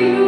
you.